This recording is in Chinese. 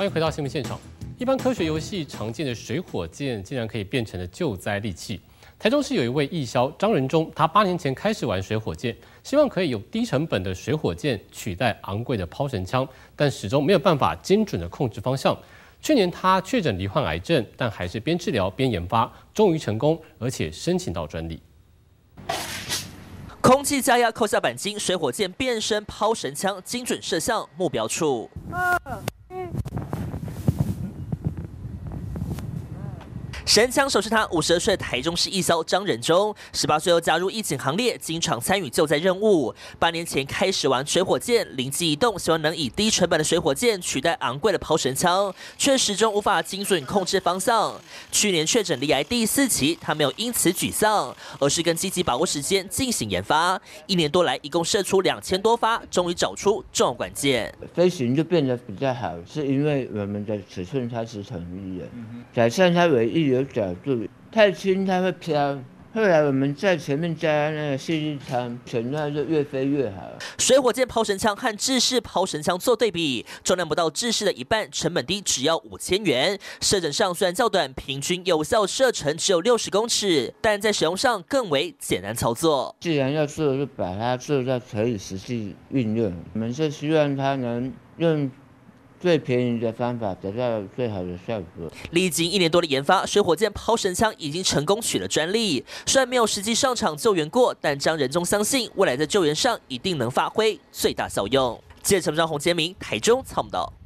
欢迎回到新闻现场。一般科学游戏常见的水火箭，竟然可以变成了救灾利器。台中市有一位义消张仁忠，他八年前开始玩水火箭，希望可以有低成本的水火箭取代昂贵的抛绳枪，但始终没有办法精准的控制方向。去年他确诊罹患癌症，但还是边治疗边研发，终于成功，而且申请到专利。空气加压扣下扳机，水火箭变身抛绳枪，精准射向目标处。神枪手是他五十二岁台中市义消张仁忠，十八岁后加入义警行列，经常参与救灾任务。八年前开始玩水火箭，灵机一动，希望能以低成本的水火箭取代昂贵的抛神枪，却始终无法精准控制方向。去年确诊罹癌第四期，他没有因此沮丧，而是更积极把握时间进行研发。一年多来，一共射出两千多发，终于找出重要关键。飞行就变得比较好，是因为我们的尺寸开始统一了，改善它唯一有。角度太轻，它会飘。后来我们在前面加那个细力枪，全段就越飞越好。水火箭抛绳枪和制式抛绳枪做对比，重量不到制式的一半，成本低，只要五千元。射程上虽然较短，平均有效射程只有六十公尺，但在使用上更为简单操作。既然要做，就把它做到可以实际运用。我们是希望它能用。最便宜的方法得到最好的效果。历经一年多的研发，水火箭抛神枪已经成功取了专利。虽然没有实际上场救援过，但张仁忠相信未来在救援上一定能发挥最大效用。记者陈章宏杰明台中参报道。